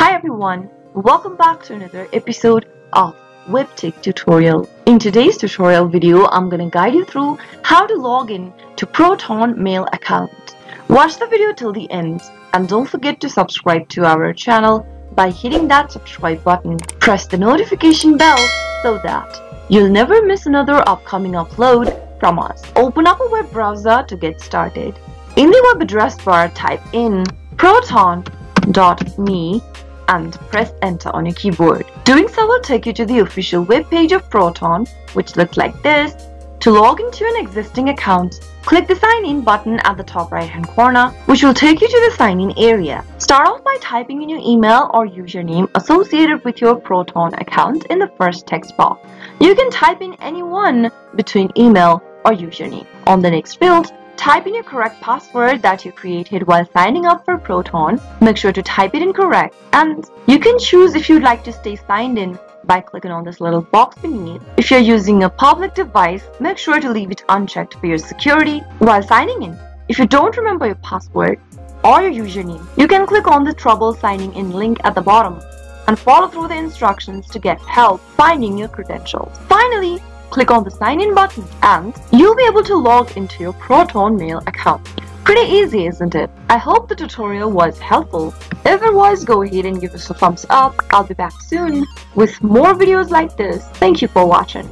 everyone, welcome back to another episode of WebTech tutorial. In today's tutorial video, I'm gonna guide you through how to log in to Proton Mail account. Watch the video till the end and don't forget to subscribe to our channel by hitting that subscribe button. Press the notification bell so that you'll never miss another upcoming upload from us. Open up a web browser to get started. In the web address bar, type in proton.me and press enter on your keyboard. Doing so will take you to the official webpage of Proton, which looks like this. To log into an existing account, click the sign in button at the top right hand corner, which will take you to the sign in area. Start off by typing in your email or username associated with your Proton account in the first text box. You can type in any one between email or username. On the next field, Type in your correct password that you created while signing up for Proton. Make sure to type it in correct and you can choose if you'd like to stay signed in by clicking on this little box beneath. If you're using a public device, make sure to leave it unchecked for your security while signing in. If you don't remember your password or your username, you can click on the trouble signing in link at the bottom and follow through the instructions to get help finding your credentials. Finally, click on the sign in button and you'll be able to log into your Proton Mail account. Pretty easy, isn't it? I hope the tutorial was helpful. If it was, go ahead and give us a thumbs up. I'll be back soon with more videos like this. Thank you for watching.